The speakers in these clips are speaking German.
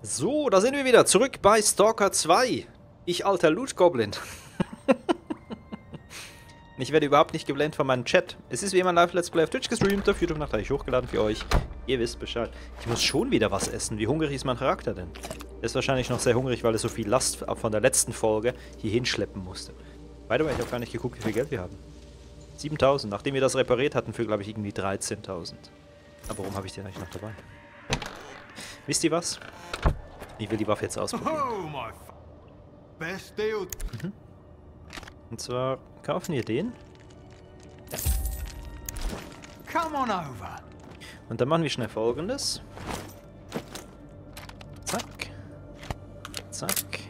So, da sind wir wieder. Zurück bei Stalker 2. Ich alter Loot-Goblin. ich werde überhaupt nicht geblendet von meinem Chat. Es ist wie immer live Let's Play auf Twitch gestreamt, auf YouTube nachher hochgeladen für euch. Ihr wisst Bescheid. Ich muss schon wieder was essen. Wie hungrig ist mein Charakter denn? Er ist wahrscheinlich noch sehr hungrig, weil er so viel Last von der letzten Folge hier hinschleppen musste. By the way, ich habe gar nicht geguckt, wie viel Geld wir haben. 7000, nachdem wir das repariert hatten für, glaube ich, irgendwie 13.000. Aber warum habe ich den eigentlich noch dabei? Wisst ihr was? Ich will die Waffe jetzt ausprobieren. Mhm. Und zwar kaufen wir den. Und dann machen wir schnell folgendes. Zack. Zack.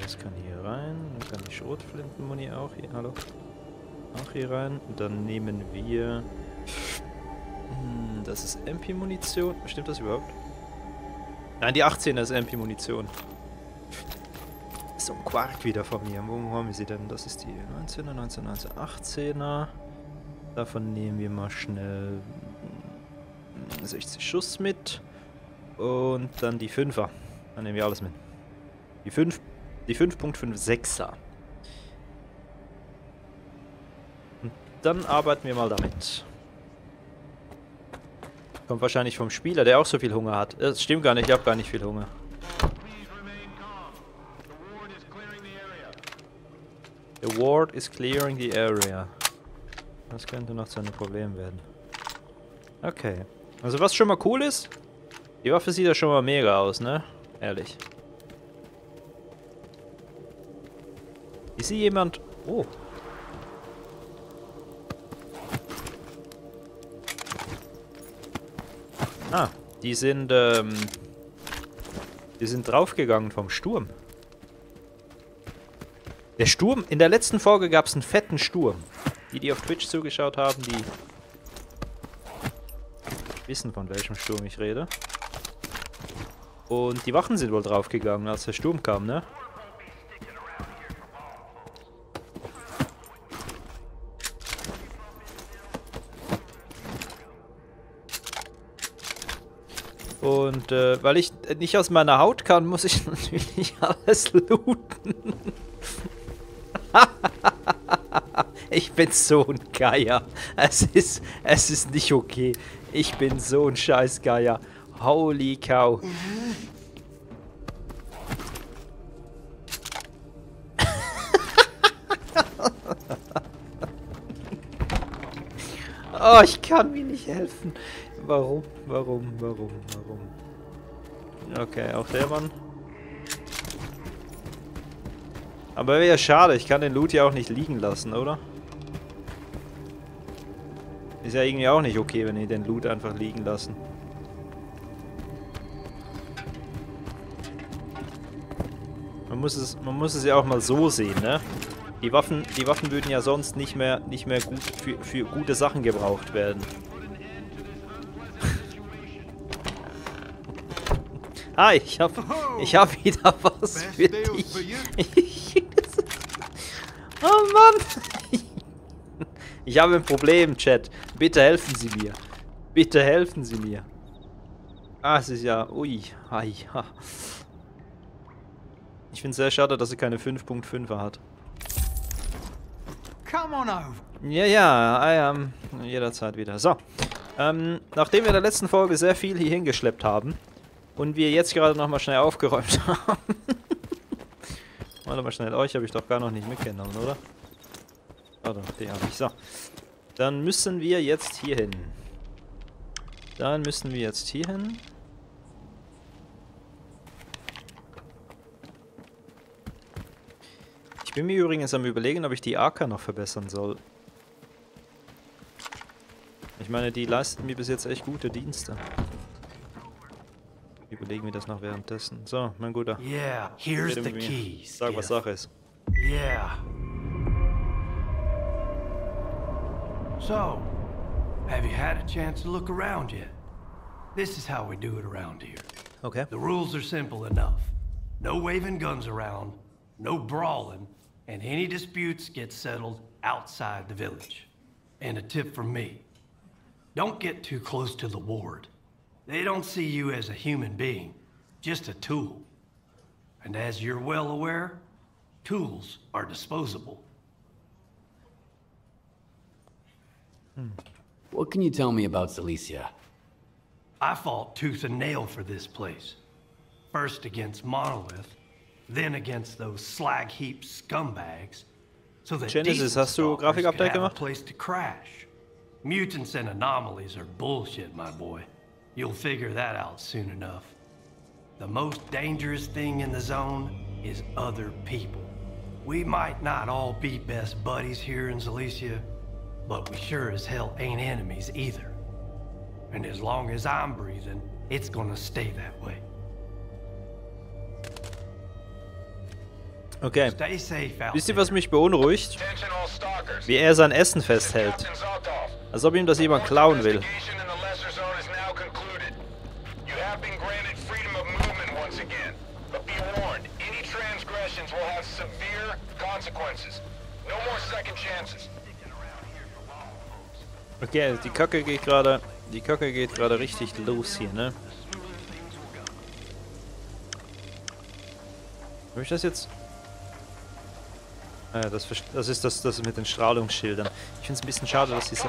Das kann hier rein. Dann kann die Schrotflintenmuni auch hier. Hallo. Auch hier rein. Und dann nehmen wir hm, das ist MP-Munition. Stimmt das überhaupt? Nein, die 18er ist MP-Munition. So ein Quark wieder von mir. Wo haben wir sie denn? Das ist die 19er, 19er, 19er, 18er. Davon nehmen wir mal schnell 60 Schuss mit. Und dann die 5er. Dann nehmen wir alles mit. Die 5, die 5.56er. Und dann arbeiten wir mal damit. Kommt wahrscheinlich vom Spieler, der auch so viel Hunger hat. Das stimmt gar nicht, ich habe gar nicht viel Hunger. The ward is clearing the area. Das könnte noch zu einem Problem werden. Okay. Also was schon mal cool ist, die Waffe sieht ja schon mal mega aus, ne? Ehrlich. Ist hier jemand... Oh, Ah, die sind, ähm, die sind draufgegangen vom Sturm. Der Sturm, in der letzten Folge gab es einen fetten Sturm. Die, die auf Twitch zugeschaut haben, die wissen, von welchem Sturm ich rede. Und die Wachen sind wohl draufgegangen, als der Sturm kam, ne? Und äh, weil ich nicht aus meiner Haut kann, muss ich natürlich alles looten. ich bin so ein Geier. Es ist, es ist nicht okay. Ich bin so ein scheiß Geier. Holy cow. oh, ich kann mir nicht helfen. Warum? Warum? Warum? Warum? Okay, auch der Mann. Aber wäre ja schade, ich kann den Loot ja auch nicht liegen lassen, oder? Ist ja irgendwie auch nicht okay, wenn die den Loot einfach liegen lassen. Man muss es, man muss es ja auch mal so sehen, ne? Die Waffen, die Waffen würden ja sonst nicht mehr, nicht mehr gut für, für gute Sachen gebraucht werden. Hi, ich hab, ich hab wieder was für dich. oh Mann. Ich habe ein Problem, Chat. Bitte helfen Sie mir. Bitte helfen Sie mir. Ah, es ist ja... Ui. Hi, ha. Ich finde es sehr schade, dass sie keine 5.5er hat. Ja, ja, I am jederzeit wieder. So. Ähm, nachdem wir in der letzten Folge sehr viel hier hingeschleppt haben, und wir jetzt gerade nochmal schnell aufgeräumt haben. Warte mal schnell, euch habe ich doch gar noch nicht mitgenommen, oder? Warte, den habe ich. So. Dann müssen wir jetzt hier hin. Dann müssen wir jetzt hier hin. Ich bin mir übrigens am überlegen, ob ich die AK noch verbessern soll. Ich meine, die leisten mir bis jetzt echt gute Dienste. Überlegen wir das noch währenddessen. So, mein Guter. Yeah, here's the keys. Sag, was Sache ist. Yeah. So, have you had a chance to look around yet? This is how we do it around here. Okay. The rules are simple enough. No waving guns around, no brawling, and any disputes get settled outside the village. And a tip from me. Don't get too close to the ward. They don't see you as a human being, just a tool. And as you're well aware, tools are disposable. Hmm. What can you tell me about Cilicia? I fought tooth and nail for this place. First against Monolith, then against those slag heap scumbags. So that Genesis, decent hast du could Grafikupdate have a gemacht? place to crash. Mutants and anomalies are bullshit, my boy. You'll figure that out soon enough. The most dangerous thing in the zone is other people. We might not all be best buddies here in Zalicia, but we sure as hell ain't enemies either. And as long as I'm breathing, it's gonna stay that way. Okay. Stay safe out Wisst ihr, there. was mich beunruhigt? Attention all stalkers. Wie er sein Essen festhält. Als ob ihm das jemand klauen will. Transgressions will have severe consequences. No more second chances. Okay, also die Kacke geht gerade. Die Kacke geht gerade richtig los hier, ne? Hab ich das jetzt? Ja, das, das ist das, das mit den Strahlungsschildern. Ich finde es ein bisschen schade, dass diese.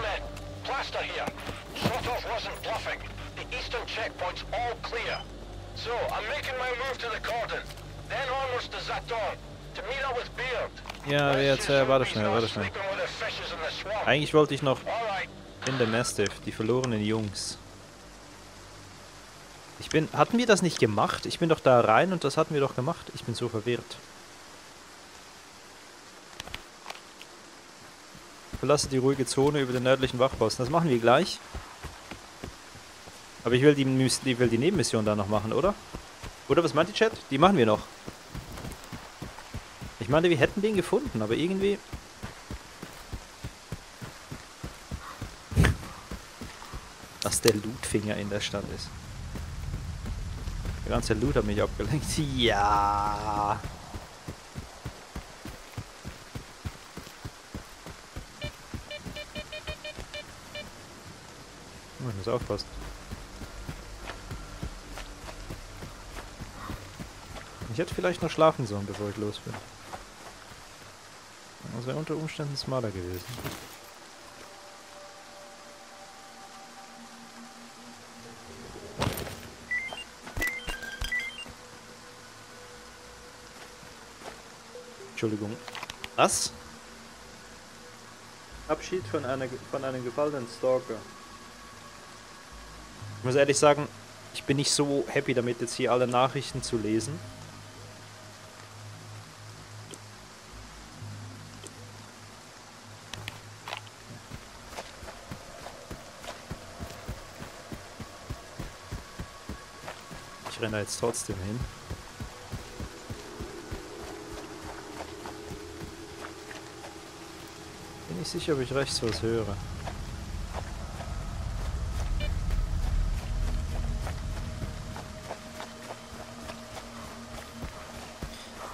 So, I'm making my move to the cordon. Ja, jetzt, äh, warte schnell, warte schnell. Eigentlich wollte ich noch in der Mastiff, die verlorenen Jungs. Ich bin. Hatten wir das nicht gemacht? Ich bin doch da rein und das hatten wir doch gemacht. Ich bin so verwirrt. Verlasse die ruhige Zone über den nördlichen Wachposten. Das machen wir gleich. Aber ich will die, ich will die Nebenmission da noch machen, oder? Oder was meint die Chat? Die machen wir noch. Ich meine, wir hätten den gefunden, aber irgendwie. Dass der Lootfinger in der Stadt ist. Der ganze Loot hat mich abgelenkt. Ja. Oh, ich muss aufpassen. Ich hätte vielleicht noch schlafen sollen, bevor ich los bin. Das wäre unter Umständen smarter gewesen. Entschuldigung. Was? Abschied von, einer, von einem gefallenen Stalker. Ich muss ehrlich sagen, ich bin nicht so happy damit, jetzt hier alle Nachrichten zu lesen. Ich renne da jetzt trotzdem hin. Bin nicht sicher, ob ich rechts was höre.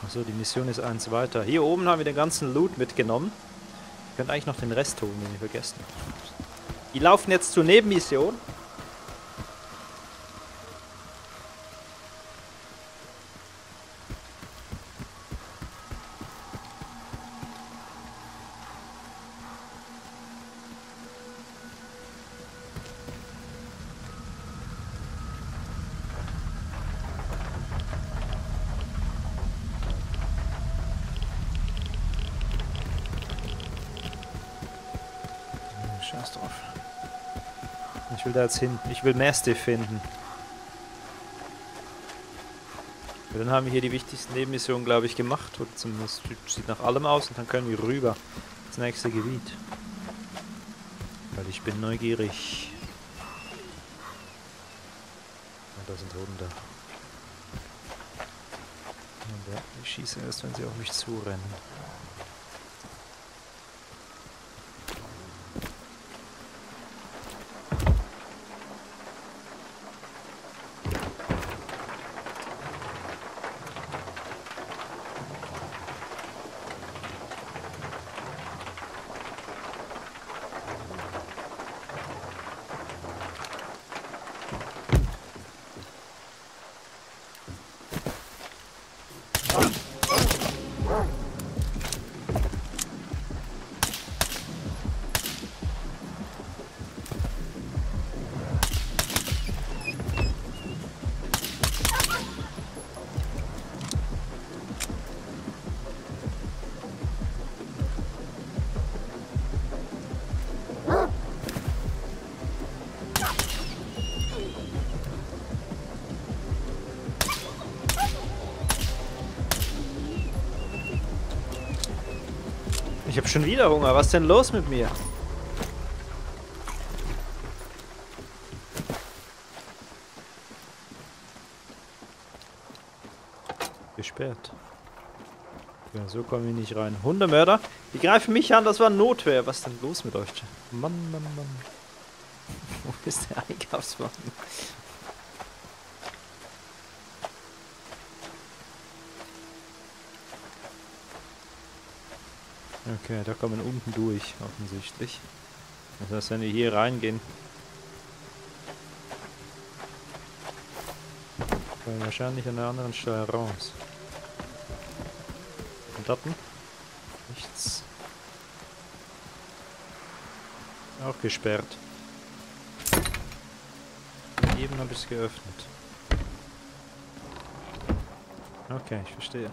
Achso, die Mission ist eins weiter. Hier oben haben wir den ganzen Loot mitgenommen. Ich könnte eigentlich noch den Rest holen, den ich vergessen. Die laufen jetzt zur Nebenmission. Will da jetzt hin. Ich will Mastiff finden. Und dann haben wir hier die wichtigsten Nebenmissionen, glaube ich, gemacht. Oder zumindest sieht nach allem aus. Und dann können wir rüber ins nächste Gebiet. Weil ich bin neugierig. Und da sind Hunde. Und ja, ich schieße erst, wenn sie auf mich zurennen. Schon wieder Hunger. Was ist denn los mit mir? Gesperrt. Ja, so kommen wir nicht rein. Hundemörder, die greifen mich an, das war Notwehr. Was ist denn los mit euch? Mann, Mann, Mann. Wo ist der Einkaufswagen? Okay, da kommen unten durch, offensichtlich. Das heißt, wenn wir hier reingehen, kommen wir wahrscheinlich an einer anderen Stelle raus. Und Daten? Nichts. Auch gesperrt. Eben habe ich es geöffnet. Okay, ich verstehe.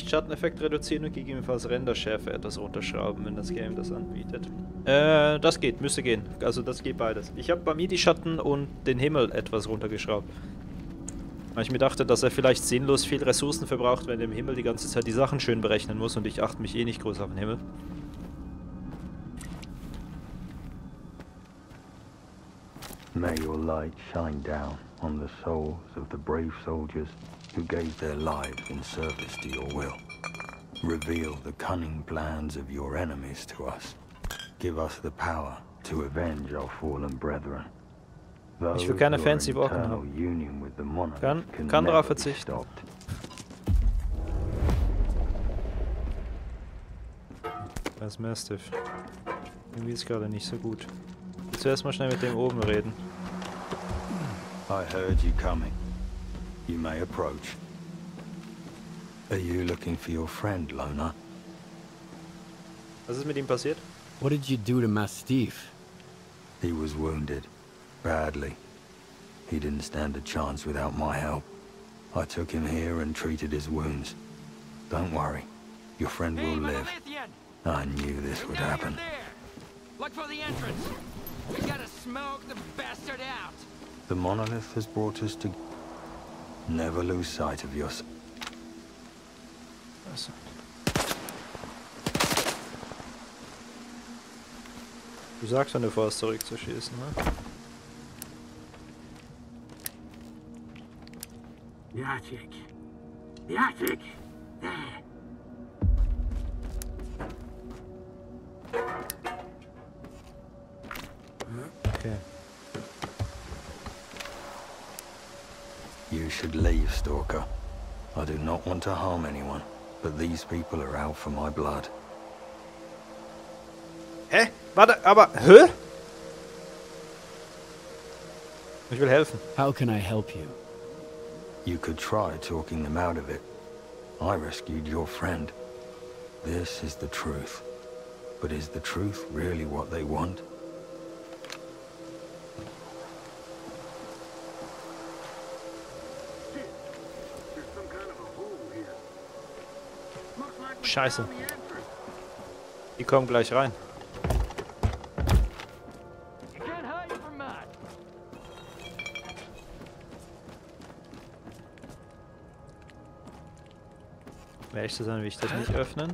Lichtschatteneffekt reduzieren und gegebenenfalls Renderschärfe etwas runterschrauben, wenn das Game das anbietet. Äh, das geht, müsste gehen. Also das geht beides. Ich habe bei mir die Schatten und den Himmel etwas runtergeschraubt. Weil ich mir dachte, dass er vielleicht sinnlos viel Ressourcen verbraucht, wenn er im Himmel die ganze Zeit die Sachen schön berechnen muss und ich achte mich eh nicht groß auf den Himmel. May your light shine down on the souls of the brave soldiers who gave their lives in service to your will. Reveal the cunning plans of your enemies to us. Give us the power to avenge our fallen brethren. Ich will keine Those fancy Waffen haben. union with the monarch Kann- can kann darauf verzichten. stopped. Da ist Mastiff. Irgendwie ist gerade nicht so gut. Zuerst mal schnell mit dem oben reden. I heard you coming. You may approach. Are you looking for your friend, Lona? Was ist mit ihm passiert? What did you do to Mastiff? He was wounded. Badly. He didn't stand a chance without my help. I took him here and treated his wounds. Don't worry. Your friend will live. I knew this would happen. Look for the entrance. We gotta smoke the bastard out. The monolith has brought us to... Never lose sight of yourself. Also. Du sagst, wenn du vorhast, zurückzuschießen, ne? The attic. The attic! There. Okay. Should leave, Stalker. I do not want to harm anyone, but these people are out for my blood. Hä? Warte, aber... Hä? Ich will helfen. How can I help you? You could try talking them out of it. I rescued your friend. This is the truth. But is the truth really what they want? Scheiße. Die kommen gleich rein. Um ehrlich zu sein, will ich das nicht öffnen.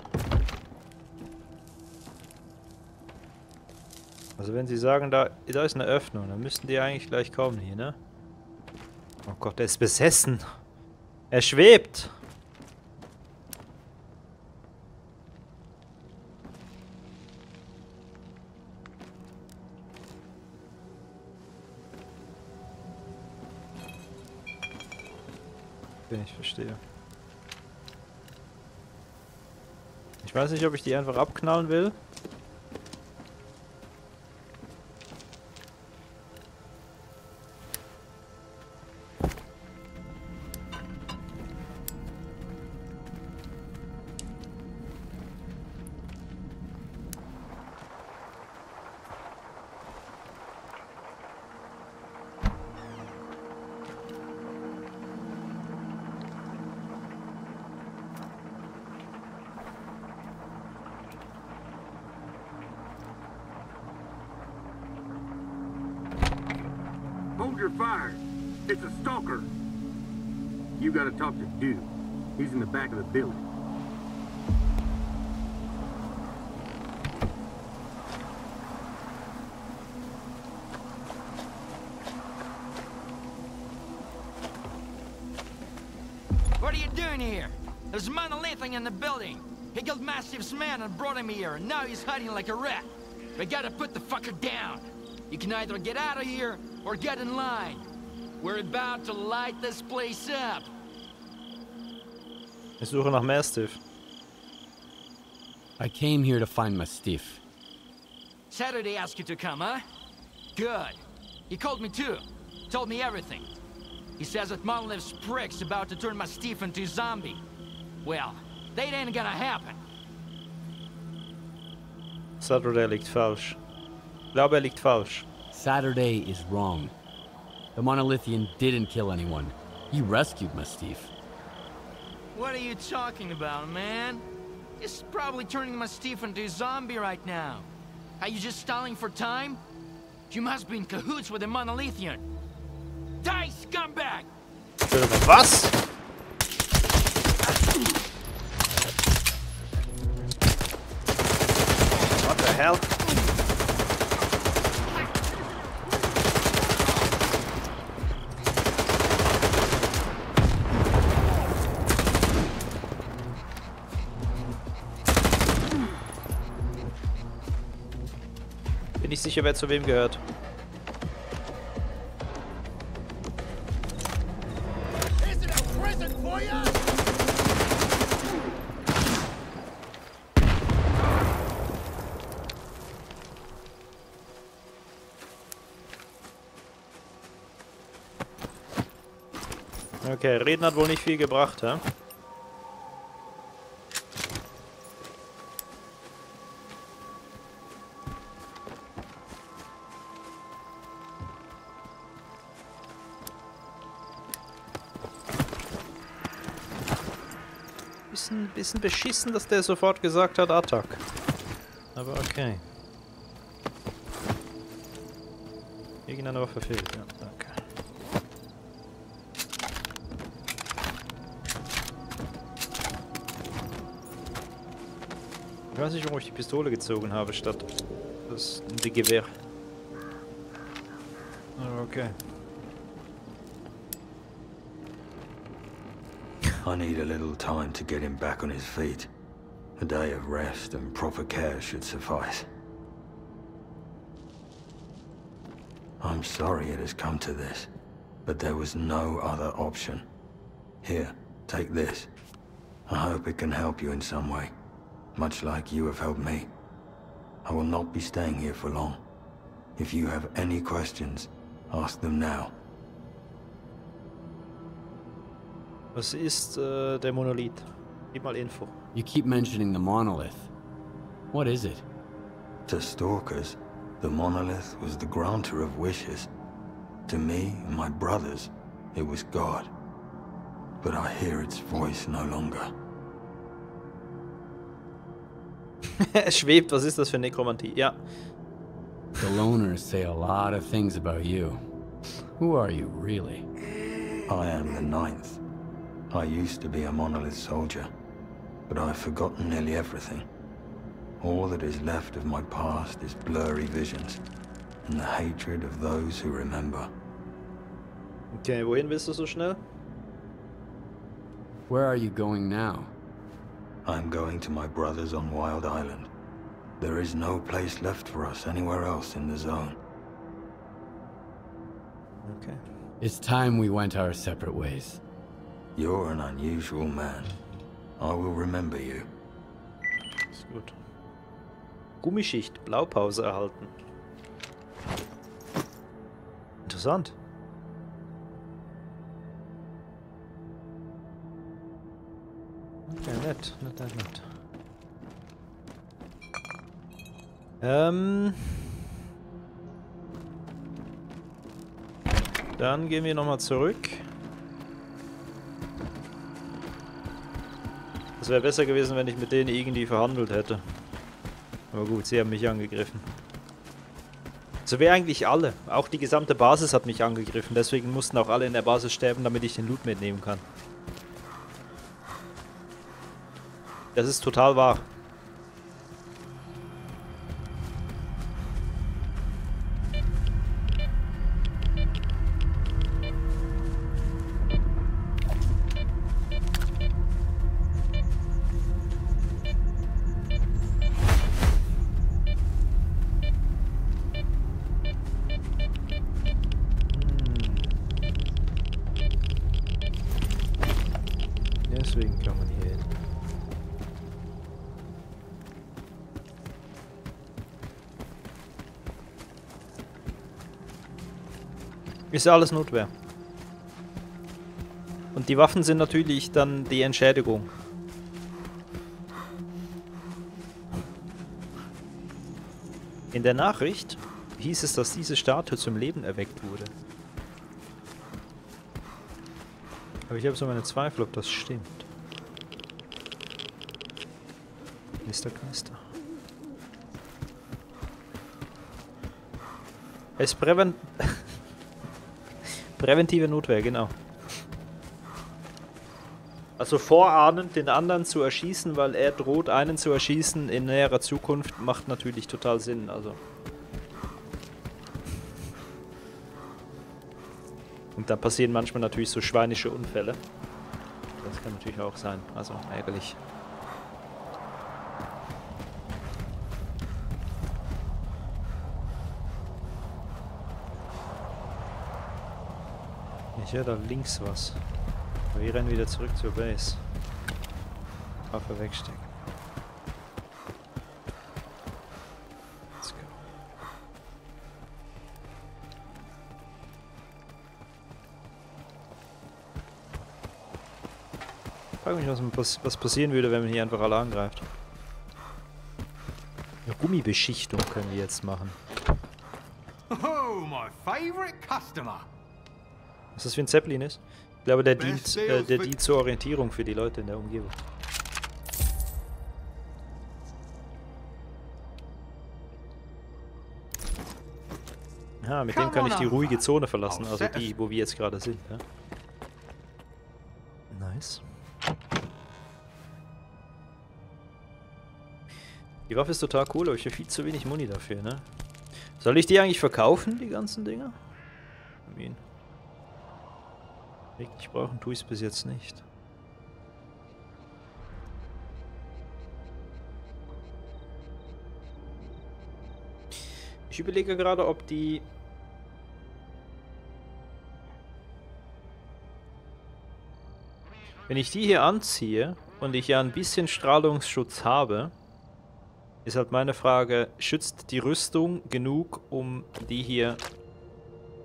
Also wenn sie sagen, da, da ist eine Öffnung, dann müssten die eigentlich gleich kommen hier, ne? Oh Gott, der ist besessen. Er schwebt. Ich verstehe. Ich weiß nicht, ob ich die einfach abknallen will. What are you doing here? There's monolithing in the building. He killed Mastiff's man and brought him here, and now he's hiding like a rat. We gotta put the fucker down. You can either get out of here or get in line. We're about to light this place up. Ich suche nach Mastiff. I came here to find Mastiff. Saturday asked you to come, huh? Good. He called me too. Told me everything. He says that Monolith's prick's about to turn Mastiff into a zombie. Well, that ain't gonna happen. Saturday liegt falsch. Ich glaube, liegt falsch. Saturday is wrong. The Monolithian didn't kill anyone. He rescued Mastiff. What are you talking about, man? He's probably turning Mastiff into a zombie right now. Are you just stalling for time? You must be in cahoots with the Monolithian. Was? What the hell? Bin nicht sicher, wer zu wem gehört. Reden hat wohl nicht viel gebracht, hä? Bisschen, bisschen beschissen, dass der sofort gesagt hat, Attack. Aber okay. Irgendeine Waffe fehlt, ja. Ich weiß nicht, warum ich die Pistole gezogen habe, statt das Gewehr. Ah, okay. I need a little time to get him back on his feet. A day of rest and proper care should suffice. I'm sorry it has come to this, but there was no other option. Here, take this. I hope it can help you in some way, much like you have helped me. I will not be staying here for long. If you have any questions, ask them now. Was ist äh, der Monolith? Gib mal Info. You keep mentioning the monolith. What is it? To stalkers, the monolith was the granter of wishes. To me and my brothers, it was God. But I hear its voice no longer. es schwebt, was ist das für Nekromantie? Ja. The loners say a lot of things about you. Who are you, really? I am the ninth. I used to be a monolith soldier, but I've forgotten nearly everything. All that is left of my past is blurry visions, and the hatred of those who remember. Okay, wohin willst du so schnell? Where are you going now? I'm going to my brothers on Wild Island. There is no place left for us anywhere else in the zone. Okay. It's time we went our separate ways. You're an unusual man. I will remember you. Ist gut. Gummischicht, Blaupause erhalten. Interessant. Nett, nett, nett, nett. Ähm. Dann gehen wir nochmal zurück. Es wäre besser gewesen, wenn ich mit denen irgendwie verhandelt hätte. Aber gut, sie haben mich angegriffen. So wäre eigentlich alle. Auch die gesamte Basis hat mich angegriffen. Deswegen mussten auch alle in der Basis sterben, damit ich den Loot mitnehmen kann. Das ist total wahr. Ist alles Notwehr. Und die Waffen sind natürlich dann die Entschädigung. In der Nachricht hieß es, dass diese Statue zum Leben erweckt wurde. Aber ich habe so meine Zweifel, ob das stimmt. Knister, Knister. Es präventive Notwehr, genau. Also vorahnend den anderen zu erschießen, weil er droht, einen zu erschießen in näherer Zukunft, macht natürlich total Sinn. Also. Und da passieren manchmal natürlich so schweinische Unfälle. Das kann natürlich auch sein. Also ärgerlich. Ich höre da links was. Aber wir rennen wieder zurück zur Base. Waffe wegstecken. Let's go. Ich frage mich, was, was passieren würde, wenn man hier einfach alle angreift. Eine Gummibeschichtung können wir jetzt machen. Oh, my favorite customer. Was das für ein Zeppelin ist? Ich glaube, der dient, äh, der dient zur Orientierung für die Leute in der Umgebung. Ja, mit dem kann ich die ruhige Zone verlassen, also die, wo wir jetzt gerade sind. Ja. Nice. Die Waffe ist total cool, aber ich habe viel zu wenig Muni dafür, ne? Soll ich die eigentlich verkaufen, die ganzen Dinger? I mean. Wirklich brauchen tue ich es bis jetzt nicht. Ich überlege gerade, ob die... Wenn ich die hier anziehe und ich ja ein bisschen Strahlungsschutz habe, ist halt meine Frage, schützt die Rüstung genug, um die hier,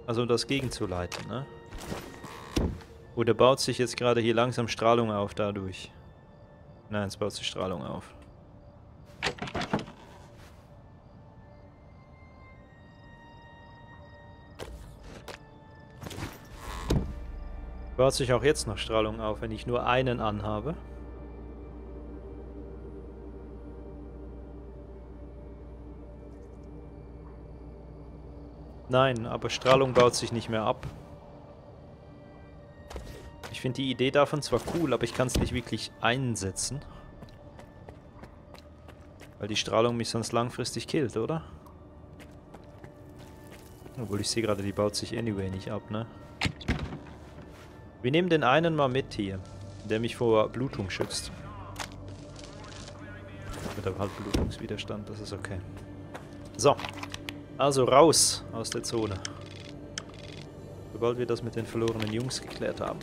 also um das gegenzuleiten, ne? Oder baut sich jetzt gerade hier langsam Strahlung auf dadurch? Nein, es baut sich Strahlung auf. Baut sich auch jetzt noch Strahlung auf, wenn ich nur einen anhabe? Nein, aber Strahlung baut sich nicht mehr ab. Ich finde die Idee davon zwar cool, aber ich kann es nicht wirklich einsetzen. Weil die Strahlung mich sonst langfristig killt, oder? Obwohl ich sehe gerade, die baut sich anyway nicht ab, ne? Wir nehmen den einen mal mit hier, der mich vor Blutung schützt. Mit aber halt Blutungswiderstand, das ist okay. So. Also raus aus der Zone. Sobald wir das mit den verlorenen Jungs geklärt haben.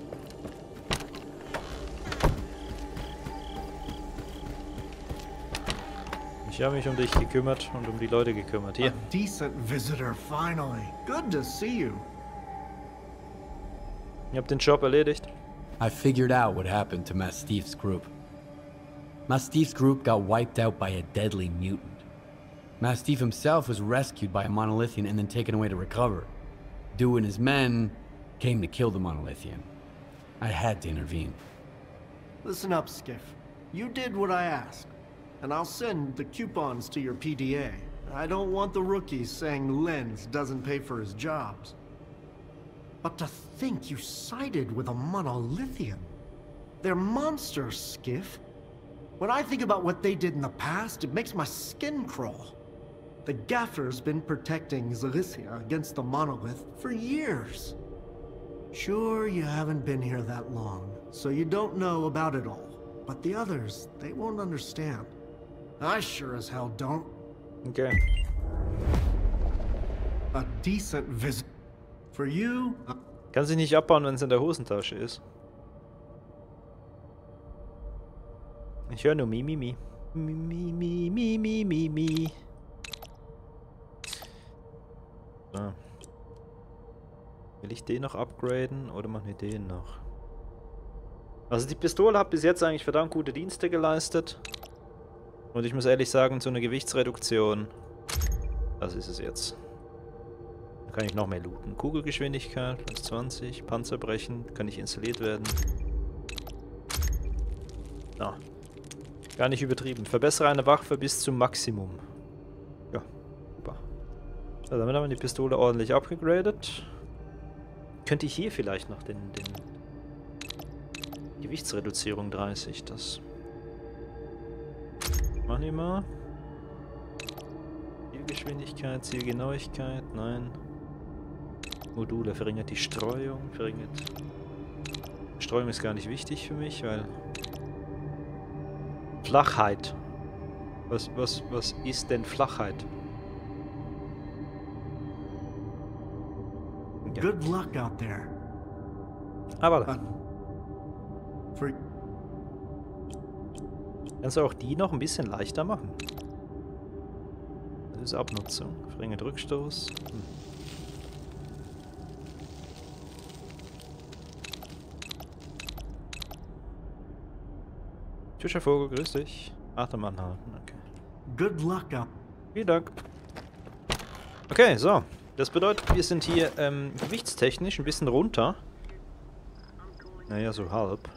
Ich habe mich um dich gekümmert und um die Leute gekümmert. Hier. A decent visitor, finally. Good to see you. Ihr habt den Job erledigt. I figured out what happened to Mastiff's group. Mastiff's group got wiped out by a deadly mutant. Mastiff himself was rescued by a monolithian and then taken away to recover. Dew and his men came to kill the monolithian. I had to intervene. Listen up, Skiff. You did what I asked, and I'll send the coupons to your PDA. I don't want the rookies saying Lenz doesn't pay for his jobs. But to think you sided with a monolithian. They're monsters, Skiff. When I think about what they did in the past, it makes my skin crawl. The Gaffer's been protecting Zalicia against the monolith for years. Sure, you haven't been here that long, so you don't know about it all. But the others, they won't understand. I sure as hell don't. Okay. A decent visit. For you, Kann sich nicht abbauen, wenn es in der Hosentasche ist. Ich höre nur Mi, Mi, Mi. Mi, Mi, Mi, Mi, Mi. So. Will ich den noch upgraden oder machen wir den noch? Also die Pistole hat bis jetzt eigentlich verdammt gute Dienste geleistet. Und ich muss ehrlich sagen, so eine Gewichtsreduktion, das ist es jetzt. Da kann ich noch mehr looten. Kugelgeschwindigkeit plus 20, Panzerbrechen, kann nicht installiert werden. Na, gar nicht übertrieben. Verbessere eine Waffe bis zum Maximum. Ja, super. So, damit haben wir die Pistole ordentlich abgegradet. Könnte ich hier vielleicht noch den, den Gewichtsreduzierung 30, das machen wir mal. Zielgeschwindigkeit, Zielgenauigkeit, nein. Module verringert die Streuung, verringert... Streuung ist gar nicht wichtig für mich, weil... Flachheit. Was, was, was ist denn Flachheit? Ja. good luck out there. Aber Uh, for kannst du auch die noch ein bisschen leichter machen. Das ist Abnutzung. Verringert Rückstoß. Hm. Tschüsser Vogel, grüß dich. Atem anhalten, okay. good luck out. Vielen Dank. Okay, so. Das bedeutet, wir sind hier ähm, gewichtstechnisch ein bisschen runter. Naja, so halb.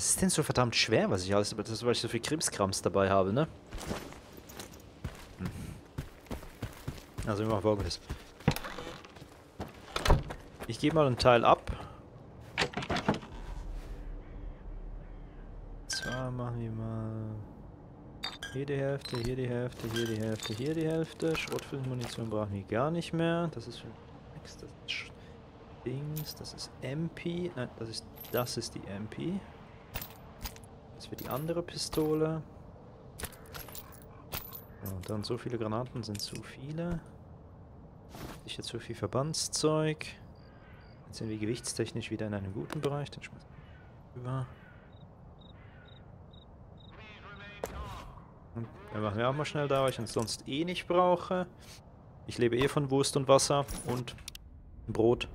Was ist denn so verdammt schwer, was ich alles... Das weil ich so viel Krimskrams dabei habe, ne? Hm. Also wir machen folgendes. Ich gebe mal einen Teil ab. Zwar machen wir mal... Hier die Hälfte, hier die Hälfte, hier die Hälfte, hier die Hälfte. Schrotflintenmunition brauchen wir gar nicht mehr. Das ist für das ist Dings, das ist MP. Nein, das ist das ist die MP. Für die andere Pistole. Ja, und dann so viele Granaten sind zu viele. Ich jetzt so viel Verbandszeug. Jetzt sind wir gewichtstechnisch wieder in einem guten Bereich. Den schmeißen wir über. Und dann machen wir auch mal schnell da, weil ich ihn sonst eh nicht brauche. Ich lebe eh von Wurst und Wasser und Brot.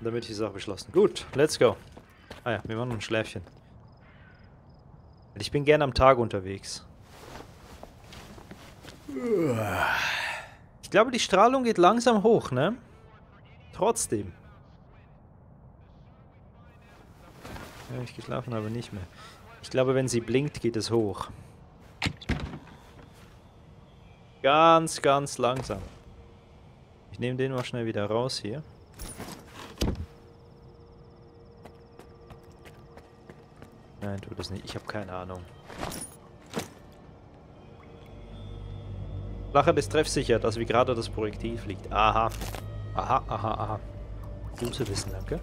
Damit ist die Sache beschlossen. Gut, let's go. Ah ja, wir machen ein Schläfchen. Ich bin gern am Tag unterwegs. Ich glaube, die Strahlung geht langsam hoch, ne? Trotzdem. Ja, ich geschlafen habe nicht mehr. Ich glaube, wenn sie blinkt, geht es hoch. Ganz, ganz langsam. Ich nehme den mal schnell wieder raus hier. Nein, tu das nicht. Ich habe keine Ahnung. Flacher ist treffsicher, dass wie gerade das Projektil fliegt. Aha. Aha, aha, aha. Gut zu wissen, danke.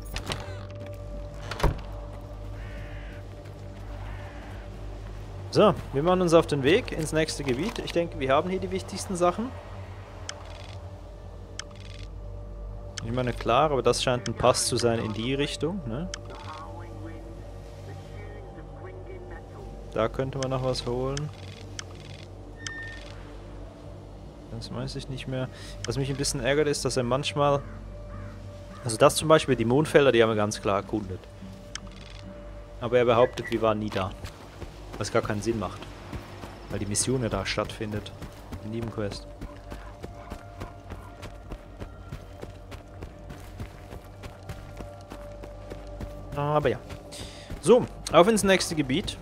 So, wir machen uns auf den Weg ins nächste Gebiet. Ich denke, wir haben hier die wichtigsten Sachen. Ich meine, klar, aber das scheint ein Pass zu sein in die Richtung, ne? Da könnte man noch was holen. Das weiß ich nicht mehr. Was mich ein bisschen ärgert ist, dass er manchmal... Also das zum Beispiel, die Mondfelder, die haben wir ganz klar erkundet. Aber er behauptet, wir waren nie da. Was gar keinen Sinn macht. Weil die Mission ja da stattfindet. In Nebenquest. Aber ja. So, auf ins nächste Gebiet.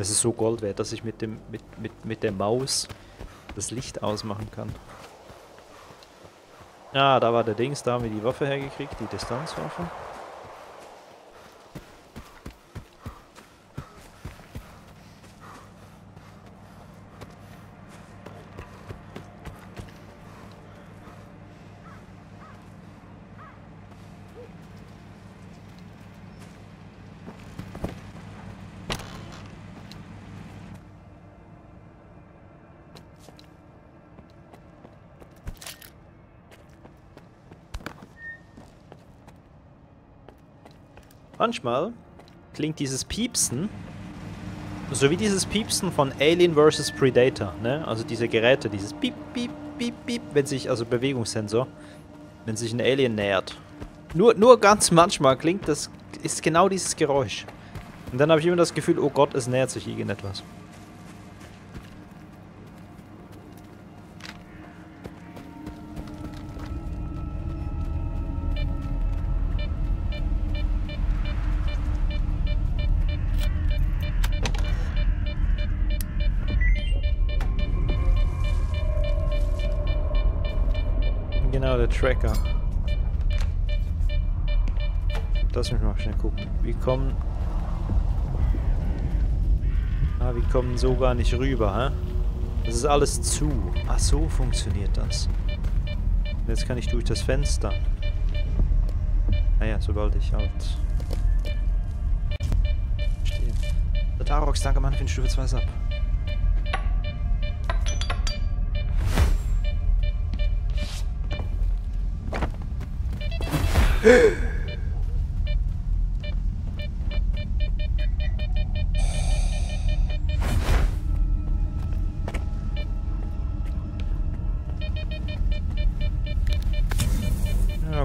Das ist so Gold wert, dass ich mit dem mit, mit, mit der Maus das Licht ausmachen kann. Ah, da war der Dings, da haben wir die Waffe hergekriegt, die Distanzwaffe. Manchmal klingt dieses Piepsen so wie dieses Piepsen von Alien vs. Predator, ne? Also diese Geräte, dieses Piep, Piep, Piep, Piep, wenn sich, also Bewegungssensor, wenn sich ein Alien nähert. Nur, nur ganz manchmal klingt das, ist genau dieses Geräusch. Und dann habe ich immer das Gefühl, oh Gott, es nähert sich irgendetwas. Kommen... Ah, wir kommen so gar nicht rüber, hä? Das ist alles zu. Ach, so funktioniert das. Jetzt kann ich durch das Fenster. Naja, ah sobald ich halt... Stehe. Der Tarox, danke Mann für den Stufe 2 Sub. Ja,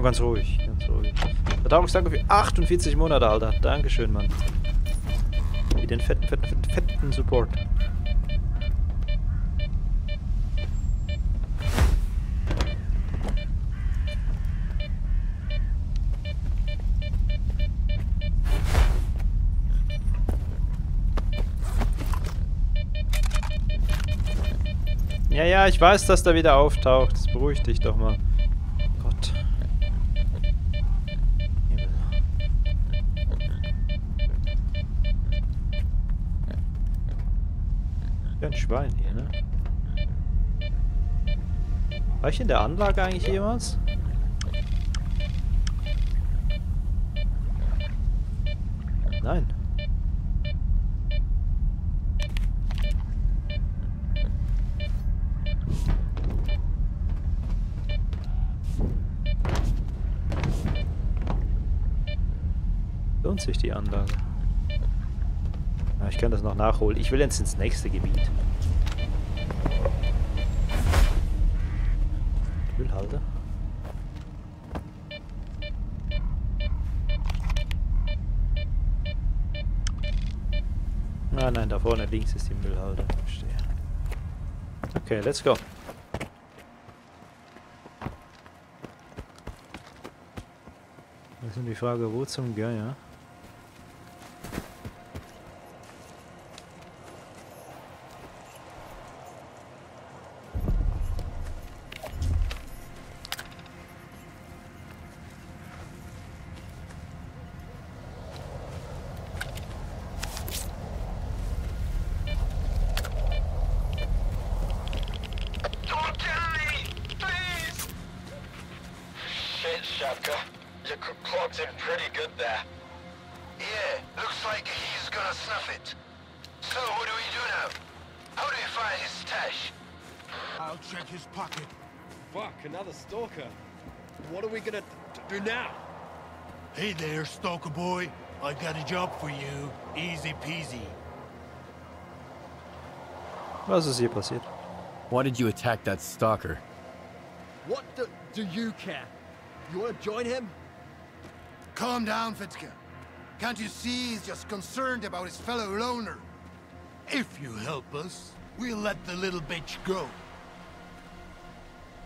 ganz ruhig, ganz ruhig. Verdauungs, danke für 48 Monate, Alter. Dankeschön, Mann. Für den fetten, fetten, fetten, fetten Support. Ja, ja, ich weiß, dass der wieder auftaucht. Das beruhigt dich doch mal. Schwein hier, ne? War ich in der Anlage eigentlich jemals? Nein. Lohnt sich die Anlage. Ich kann das noch nachholen. Ich will jetzt ins nächste Gebiet. Müllhalde. Nein, nein, da vorne links ist die Müllhalde. Verstehe. Okay, let's go. Das ist nur die Frage, wo zum Geier? Job for you. Easy peasy. Was ist hier passiert? Why did you attack that stalker? What do, do you care? You wanna join him? Calm down, Fitzka. Can't you see he's just concerned about his fellow loner? If you help us, we'll let the little bitch go.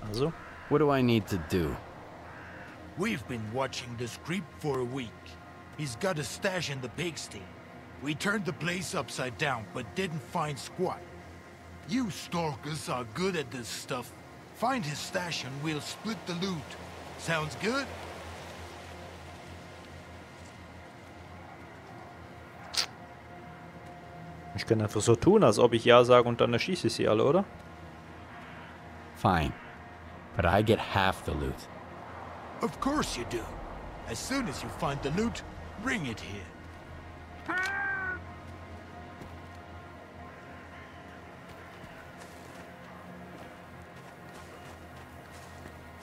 Also? What do I need to do? We've been watching this creep for a week. He's got a stash in the pigsty. We turned the place upside down, but didn't find squat. You stalkers are good at this stuff. Find his stash and we'll split the loot. Sounds good? Ich kann einfach so tun, als ob ich Ja sage und dann erschieße ich sie alle, oder? Fine. But I get half the loot. Of course you do. As soon as you find the loot, bring it here.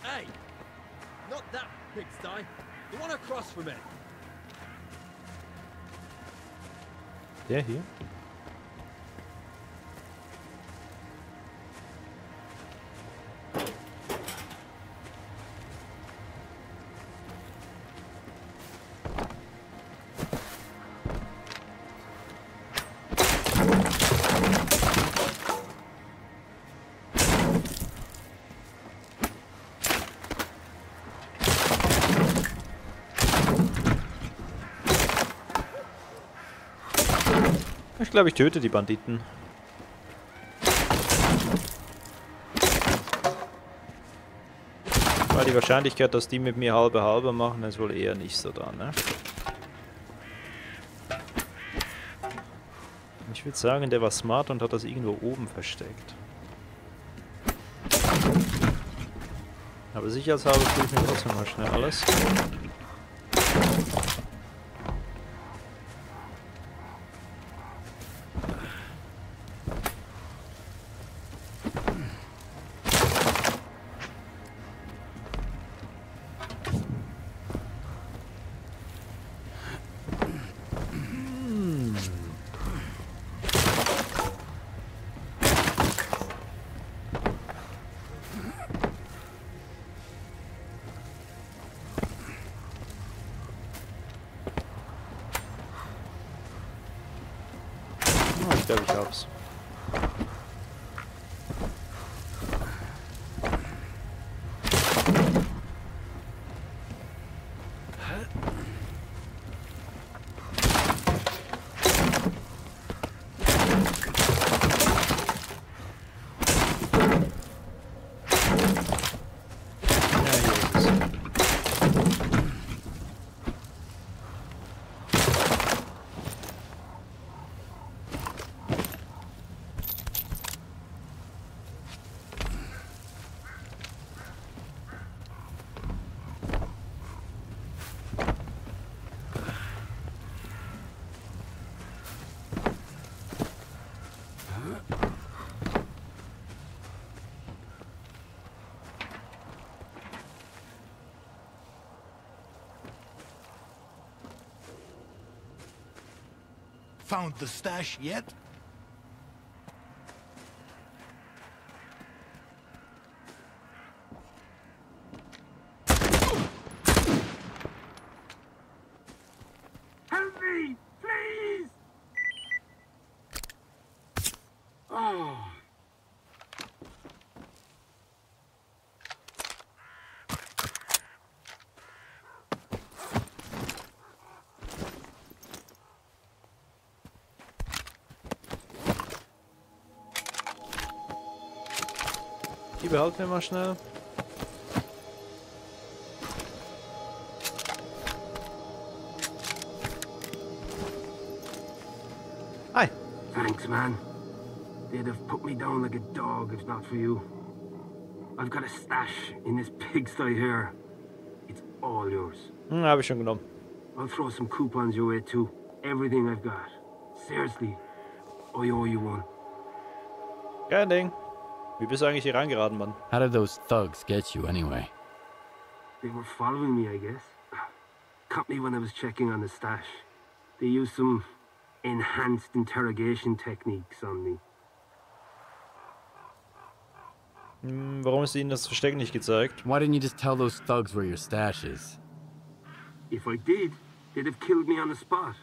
Hey! Not that pigsty. The one across from it. Yeah, hier? Glaube, ich töte die Banditen. Weil die Wahrscheinlichkeit, dass die mit mir halbe halbe machen, ist wohl eher nicht so da, ne? Ich würde sagen, der war smart und hat das irgendwo oben versteckt. Aber sicherheitshalber tue ich mir trotzdem mal schnell alles. Found the stash yet? Help me! Please! Oh. Die behalten wir mal schnell. Hi. Thanks, man. They'd have put me down like a dog if not for you. I've got a stash in this pigsty here. It's all yours. Hm, habe ich schon genommen. I'll throw some coupons your way too. Everything I've got. Seriously, I owe you one. Kein Ding. Wie bist du eigentlich hier reingeraten, Mann? How did those thugs get you anyway? They were following me, I guess. Caught me when I was checking on the stash. They used some enhanced interrogation techniques on me. Hm, warum ist ihnen das Versteck nicht gezeigt? Why didn't you just tell those thugs where your stash is? If I did, they'd have killed me on the spot.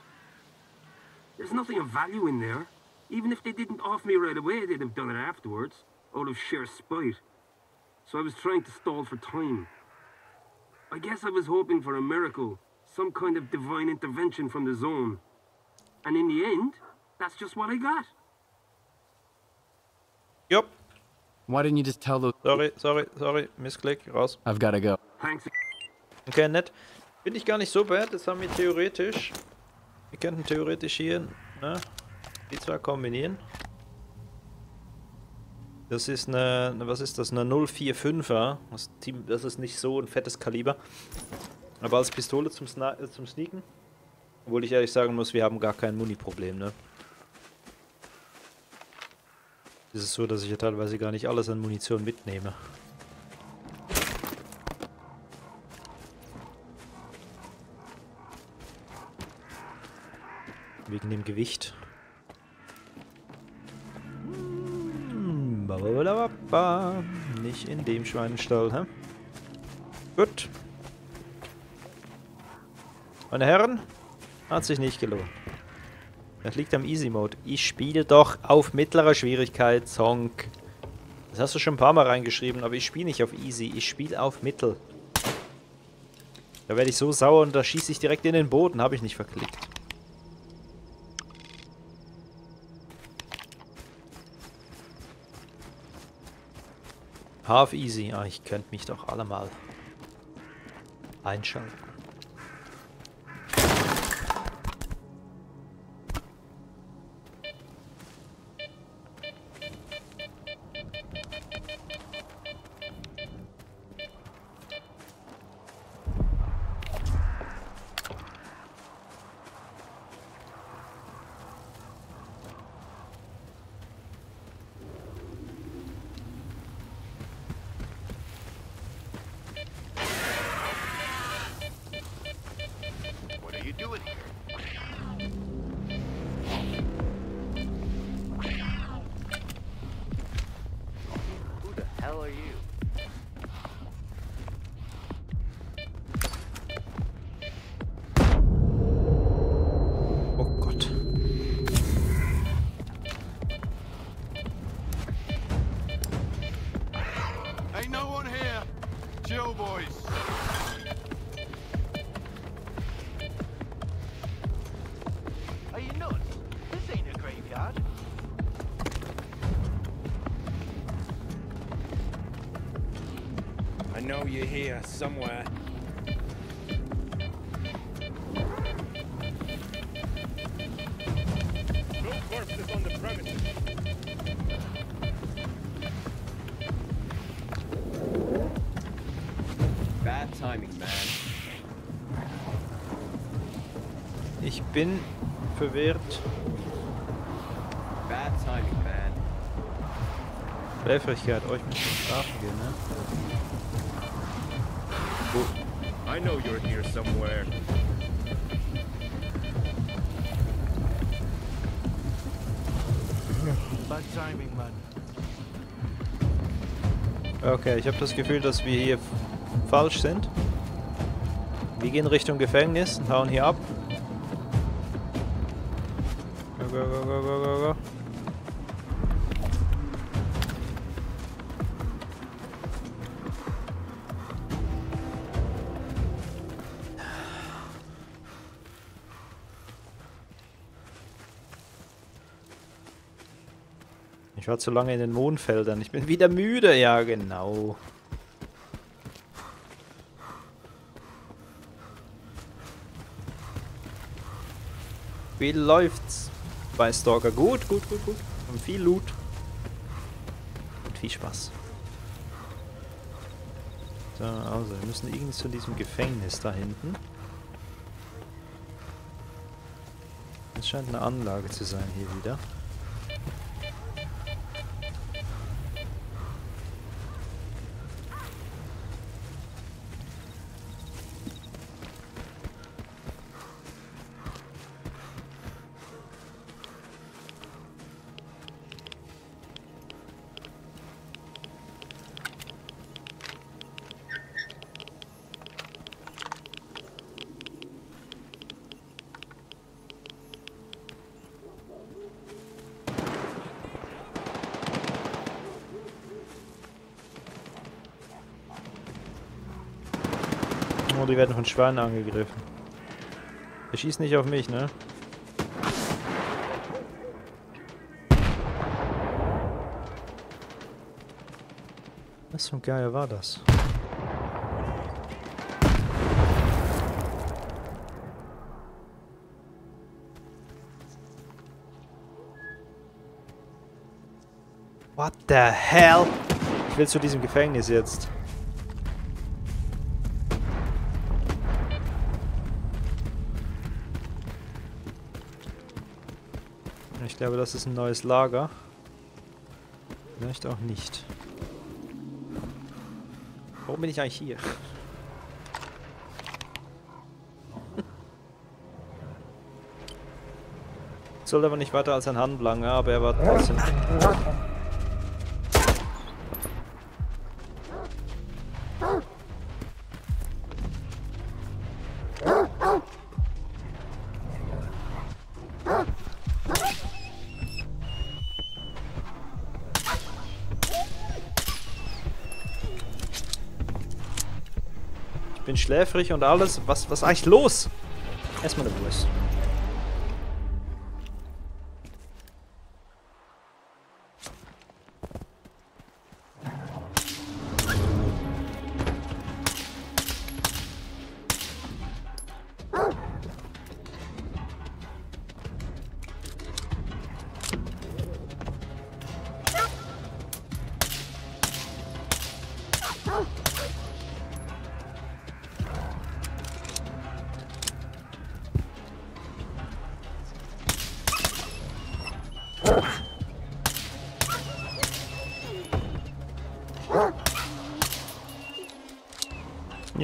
There's nothing of value in there. Even if they didn't off me right away, they'd have done it afterwards, out of sheer spite. So I was trying to stall for time. I guess I was hoping for a miracle, some kind of divine intervention from the zone. And in the end, that's just what I got. Yep. Why didn't you just tell those... Sorry, sorry, sorry. Missklick, raus. I've gotta go. Thanks. Okay, nett. Finde ich gar nicht so bad. Das haben wir theoretisch. Wir könnten theoretisch hier, ne? Die zwei kombinieren. Das ist eine, was ist das? Eine 045er. Das, Team, das ist nicht so ein fettes Kaliber. Aber als Pistole zum, Sna äh, zum Sneaken. Obwohl ich ehrlich sagen muss, wir haben gar kein Muni-Problem, ne? Es ist so, dass ich ja teilweise gar nicht alles an Munition mitnehme. Wegen dem Gewicht. Bababababa. Nicht in dem Schweinestall, hä? Gut. Meine Herren, hat sich nicht gelohnt. Das liegt am Easy Mode. Ich spiele doch auf mittlerer Schwierigkeit, Song. Das hast du schon ein paar Mal reingeschrieben, aber ich spiele nicht auf Easy. Ich spiele auf Mittel. Da werde ich so sauer und da schieße ich direkt in den Boden. Habe ich nicht verklickt. Half easy. Ah, ich könnte mich doch alle mal einschalten. Know you're here somewhere. No corpses on the premises. Bad timing, man. Ich bin verwirrt. Bad timing, man. Schläfrigkeit. Oh, ich muss zum I know you're here somewhere. Bad timing, man. Okay, ich habe das Gefühl, dass wir hier falsch sind. Wir gehen Richtung Gefängnis und hauen hier ab. Ich war zu lange in den Mondfeldern. Ich bin wieder müde. Ja, genau. Wie läuft's bei Stalker? Gut, gut, gut, gut. Und viel Loot. Und viel Spaß. So, also, wir müssen irgendwie zu diesem Gefängnis da hinten. Es scheint eine Anlage zu sein hier wieder. die werden von Schweinen angegriffen. Er schießt nicht auf mich, ne? Was für ein Geier war das? What the hell? Ich will zu diesem Gefängnis jetzt. Ich glaube, das ist ein neues Lager. Vielleicht auch nicht. Warum bin ich eigentlich hier? Sollte aber nicht weiter als ein Handlanger, aber er war trotzdem... schläfrig und alles. Was, was ist eigentlich los? Erstmal eine Wurst.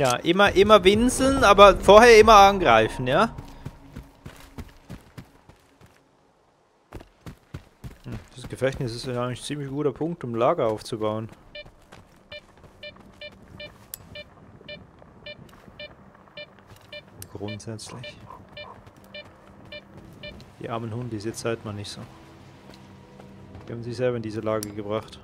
Ja, immer, immer winseln, aber vorher immer angreifen, ja? Hm, Das Gefängnis ist ja eigentlich ein ziemlich guter Punkt, um Lager aufzubauen. Grundsätzlich. Die armen Hunde, jetzt seid man nicht so. Die haben sich selber in diese Lage gebracht.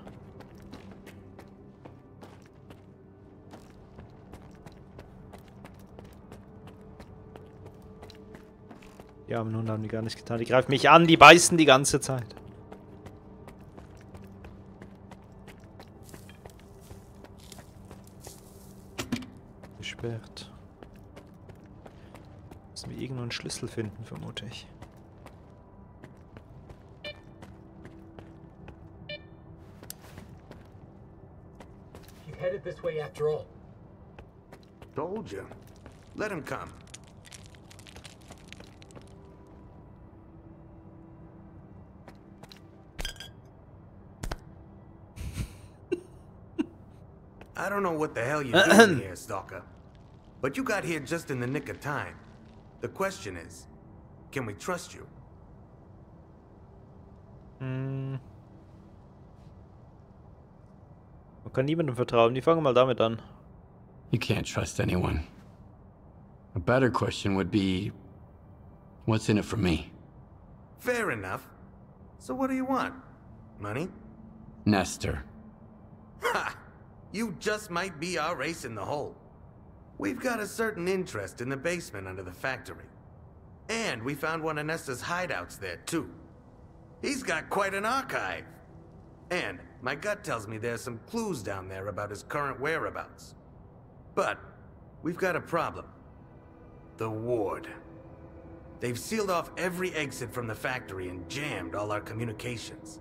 Die armen Hunde haben die gar nicht getan. Die greifen mich an, die beißen die ganze Zeit. Gesperrt. Müssen wir irgendwo einen Schlüssel finden, vermute ich. You headed this way after all. Told you. Let him come. I don't know what the hell you're doing here, Stalker. But you got here just in the nick of time. The question is, can we trust you? Hm. Man kann niemandem vertrauen. Die fangen mal damit an. You can't trust anyone. A better question would be, what's in it for me? Fair enough. So what do you want? Money? Nestor. Ha! You just might be our ace in the hole. We've got a certain interest in the basement under the factory. And we found one of Nesta's hideouts there, too. He's got quite an archive. And my gut tells me there's some clues down there about his current whereabouts. But we've got a problem. The Ward. They've sealed off every exit from the factory and jammed all our communications.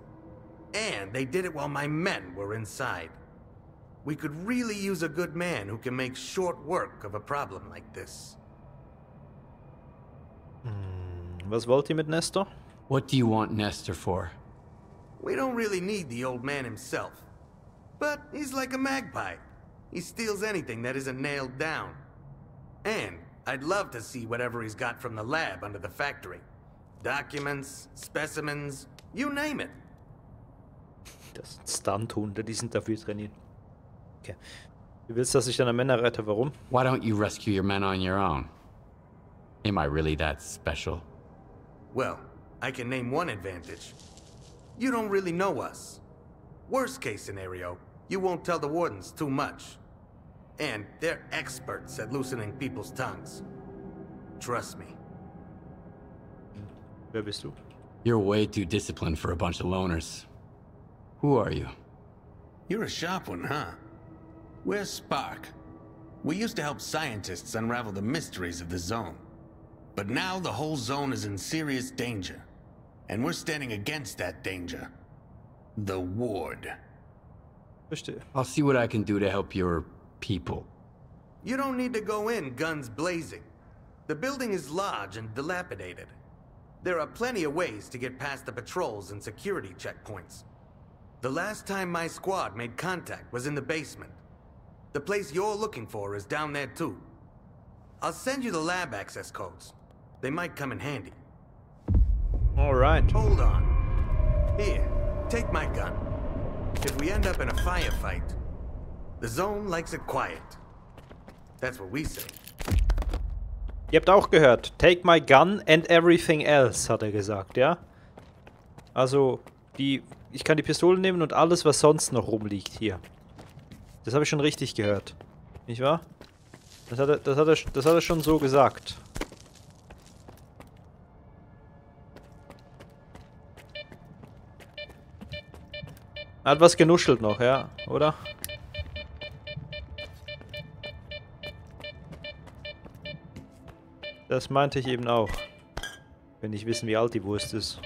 And they did it while my men were inside. We could really use a good man who can make short work of a problem like this. Was wollt ihr mit Nestor? What do you want Nestor for? We don't really need the old man himself. But he's like a magpie. He steals anything that isn't nailed down. And I'd love to see whatever he's got from the lab under the factory. Documents, specimens, you name it. Das sind er Stunt-Hunde, die sind dafür trainiert. Okay. Du willst, dass ich deine Männer rette, warum? Why don't you rescue your men on your own? Am I really that special? Well, I can name one advantage. You don't really know us. Worst case scenario, you won't tell the wardens too much. And they're experts at loosening people's tongues. Trust me. Wer bist du? You're way too disciplined for a bunch of loners. Who are you? You're a sharp one, huh? Where's Spark? We used to help scientists unravel the mysteries of the zone. But now the whole zone is in serious danger. And we're standing against that danger. The Ward. I'll see what I can do to help your people. You don't need to go in guns blazing. The building is large and dilapidated. There are plenty of ways to get past the patrols and security checkpoints. The last time my squad made contact was in the basement. The place you're looking for is down there too. I'll send you the lab access codes. They might come in handy. Alright. Hold on. Here, take my gun. If we end up in a firefight, the zone likes it quiet. That's what we say. Ihr habt auch gehört. Take my gun and everything else, hat er gesagt, ja? Also, die, ich kann die Pistole nehmen und alles, was sonst noch rumliegt hier. Das habe ich schon richtig gehört. Nicht wahr? Das hat er, das hat er, das hat er schon so gesagt. Er hat was genuschelt noch, ja? Oder? Das meinte ich eben auch. Wenn ich wissen, wie alt die Wurst ist.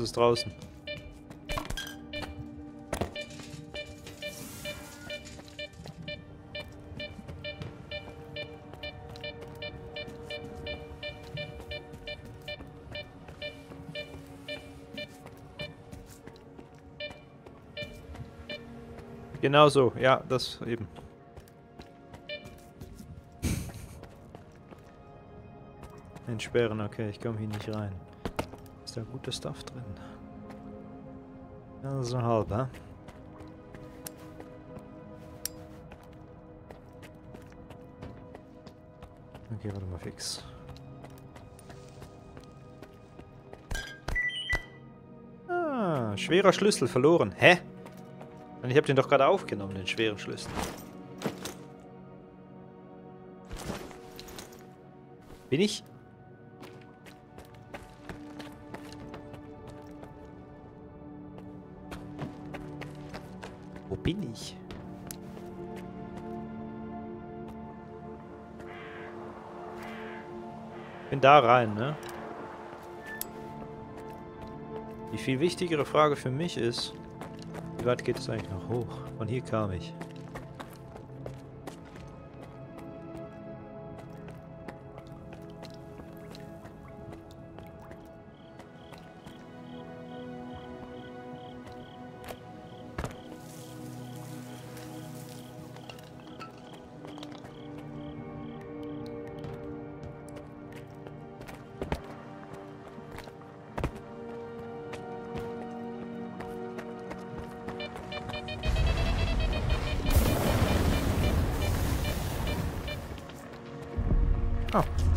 Irgendwas ist draußen. Genau so, ja, das eben. Entsperren, okay, ich komme hier nicht rein. Ist da gutes Stuff drin? Ja, so halb, hä? Okay, warte mal fix. Ah, schwerer Schlüssel verloren. Hä? Ich habe den doch gerade aufgenommen, den schweren Schlüssel. Bin ich? Bin ich? Bin da rein, ne? Die viel wichtigere Frage für mich ist, wie weit geht es eigentlich noch hoch? Von hier kam ich.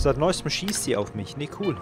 Seit neuestem schießt sie auf mich. Nee, cool.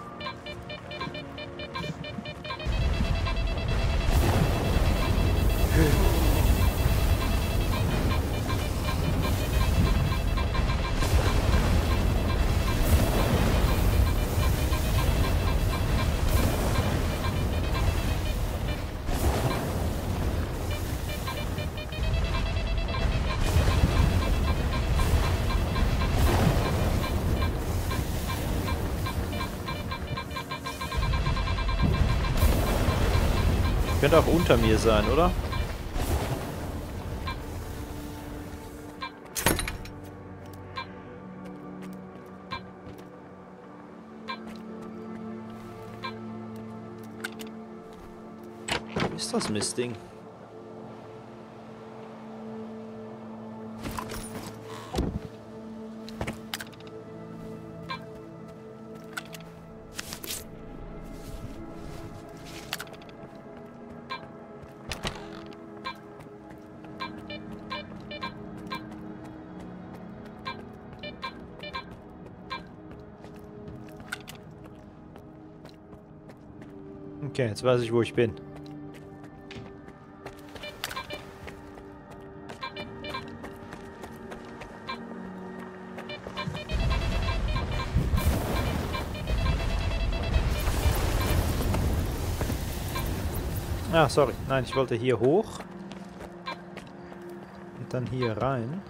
Könnte auch unter mir sein, oder? Wo ist das Mistding? Okay, jetzt weiß ich, wo ich bin. Ah, sorry. Nein, ich wollte hier hoch. Und dann hier rein.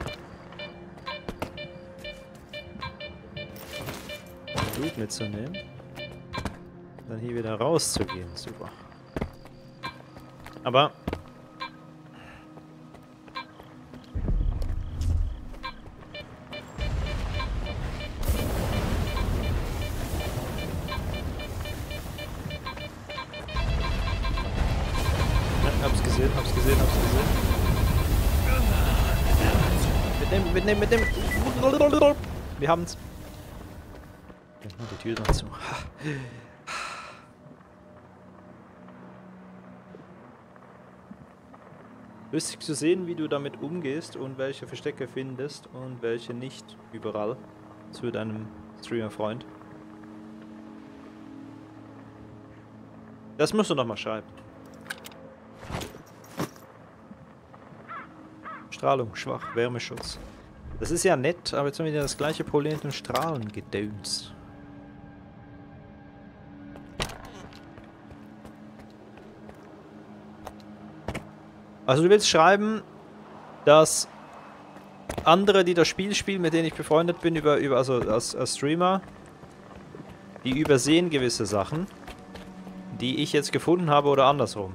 Blut mitzunehmen. Hier wieder rauszugehen. Super. Aber... Ja, hab's gesehen, hab's gesehen, hab's gesehen. Mitnehmen, mitnehmen, mitnehmen. Wir haben's. Die Tür noch Lustig zu sehen, wie du damit umgehst und welche Verstecke findest und welche nicht überall zu deinem Streamer-Freund. Das musst du noch mal schreiben. Strahlung, schwach, Wärmeschutz. Das ist ja nett, aber jetzt haben wir wieder das gleiche Problem mit dem Strahlengedöns. Also du willst schreiben, dass andere, die das Spiel spielen, mit denen ich befreundet bin, über, über also als, als Streamer, die übersehen gewisse Sachen, die ich jetzt gefunden habe oder andersrum.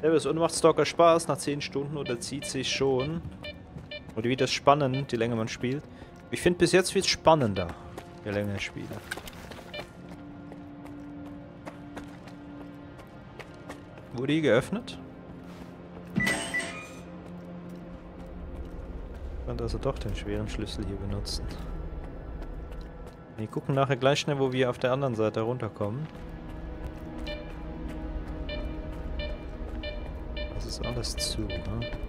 Servus, und macht Stalker Spaß nach 10 Stunden oder zieht sich schon? Oder wie das spannend, je länger man spielt? Ich finde bis jetzt viel spannender, je länger ich spiele. Wurde die geöffnet? Also doch den schweren Schlüssel hier benutzen. Wir gucken nachher gleich schnell, wo wir auf der anderen Seite runterkommen. Das ist alles zu, ne?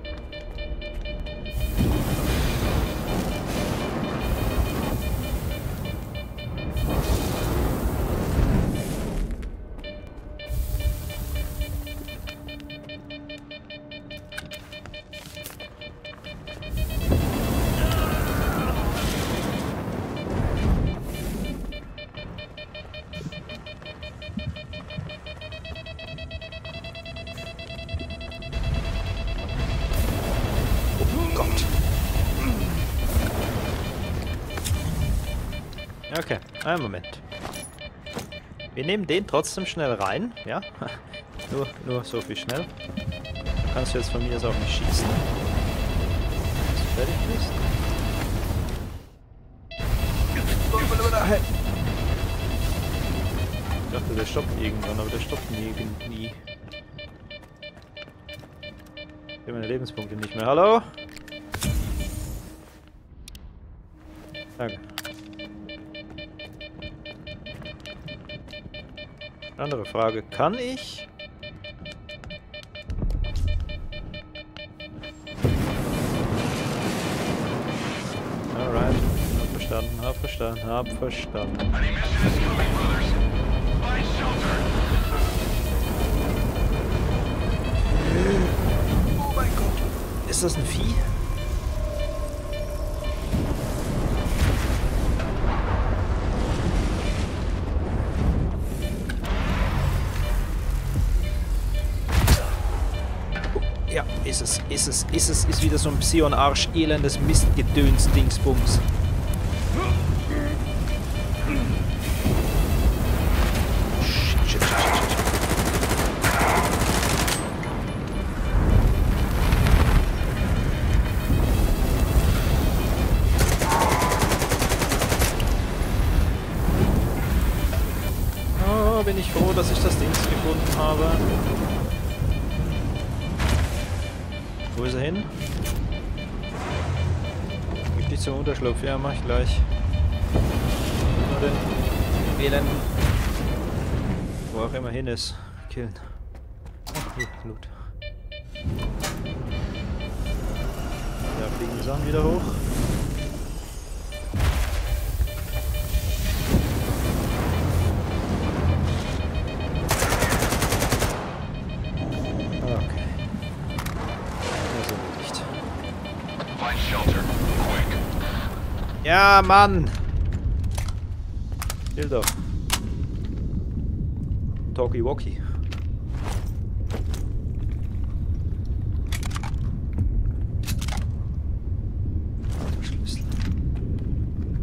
Nehmen den trotzdem schnell rein, ja? nur, nur so viel schnell. Du kannst jetzt von mir aus auch nicht schießen. Bis du fertig bist. Ich dachte, der stoppt irgendwann, aber der stoppt nie. nie. Ich habe meine Lebenspunkte nicht mehr. Hallo? Danke. Andere Frage. Kann ich? Alright. Hab verstanden, hab verstanden, hab verstanden. Oh. Ist das ein Vieh? Ist es, ist es, ist wieder so ein Psion-Arsch, elendes Mistgedöns-Dingsbums. Ja, mach ich gleich. Nur den elenden... Wo auch immer hin ist. Killen. Ach, hier, Blut. Da fliegen die Sachen wieder hoch. Okay. Das erledigt. Find shelter. Ja, Mann! Hilda. Talkie-walkie. Schlüssel.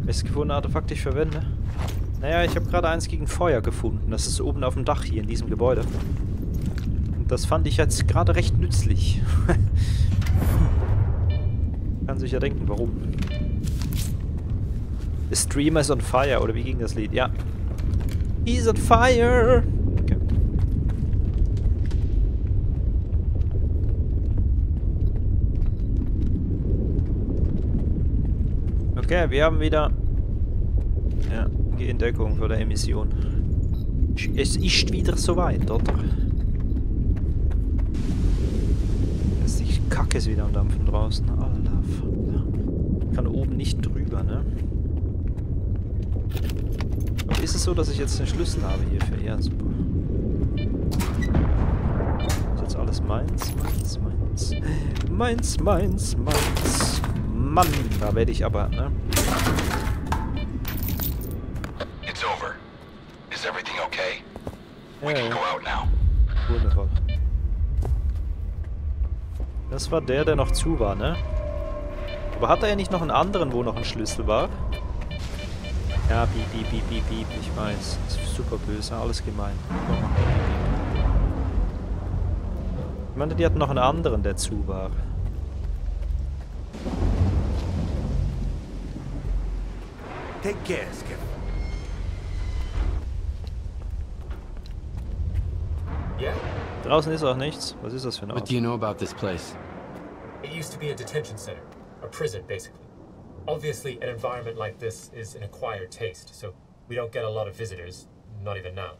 Missgefundene Artefakt, ich verwende. Ne? Naja, ich habe gerade eins gegen Feuer gefunden. Das ist oben auf dem Dach hier in diesem Gebäude. Und das fand ich jetzt gerade recht nützlich. Kann sich ja denken, warum. The streamer is on fire, oder wie ging das Lied? Ja. He's on fire! Okay. Okay, wir haben wieder ja, die Entdeckung für die Emission. Es ist wieder soweit, oder? Jetzt die Kacke ist wieder am Dampfen draußen. Alter, Ich kann oben nicht drüber, ne? Ist es so, dass ich jetzt den Schlüssel habe hierfür? Ja, super. Ist jetzt alles meins, meins, meins. Meins, meins, meins. Mann, da werde ich aber, ne? It's over. Is everything okay? We can go out now. Wundervoll. Das war der, der noch zu war, ne? Aber hatte er nicht noch einen anderen, wo noch ein Schlüssel war? Ja, piep, piep, piep, piep, piep, ich weiß. Das ist super böse, alles gemein. Ich meinte, die hatten noch einen anderen, der zu war. Take care, Skip. Yeah? Draußen ist auch nichts. Was ist das für eine What Art? do you know about this place? It used to be a detention center, a prison, basically. Obviously, an environment like this is an acquired taste, so we don't get a lot of visitors, not even now.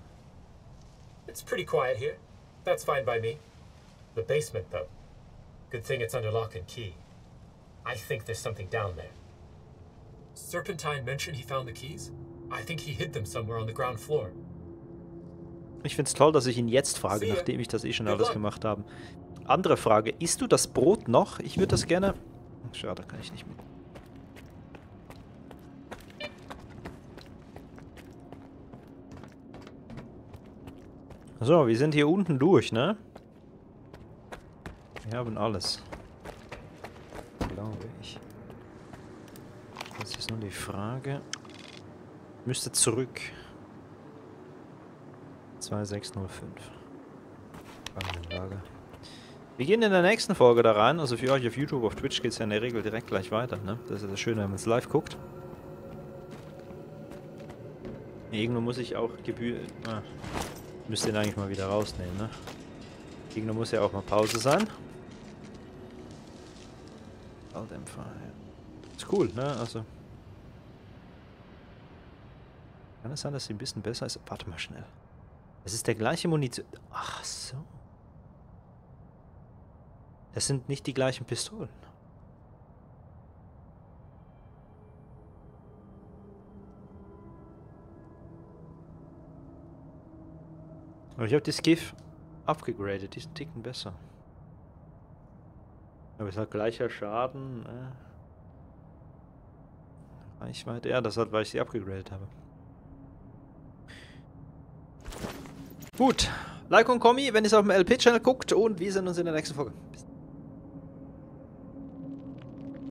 It's pretty quiet here. That's fine by me. The basement, though. Good thing it's under lock and key. I think there's something down there. Serpentine mentioned he found the keys. I think he hid them somewhere on the ground floor. Ich find's toll, dass ich ihn jetzt frage, nachdem ich das eh schon Good alles luck. gemacht habe. Andere Frage. Isst du das Brot noch? Ich würde das gerne... Schade, kann ich nicht mit. So, wir sind hier unten durch, ne? Wir haben alles. Glaube ich. Jetzt ist nur die Frage. Müsste zurück. 2605. Gefangenenlager. Wir gehen in der nächsten Folge da rein. Also für euch auf YouTube, auf Twitch geht es ja in der Regel direkt gleich weiter. Ne? Das ist ja das Schöne, wenn man es live guckt. Irgendwo muss ich auch Gebühr... Ah, müsste ihn eigentlich mal wieder rausnehmen, ne? Irgendwo muss ja auch mal Pause sein. Alldämpfer, ja. Ist cool, ne? Also... Kann es sein, dass sie ein bisschen besser ist? Warte mal schnell. Es ist der gleiche Munition. Ach so. Das sind nicht die gleichen Pistolen. Aber ich habe die Skiff abgegradet. Die ist ein Ticken besser. Aber es hat gleicher Schaden. Äh. Reichweite. Ja, das hat, weil ich sie abgegradet habe. Gut. Like und Kommi, wenn ihr es auf dem LP-Channel guckt und wir sehen uns in der nächsten Folge. Bis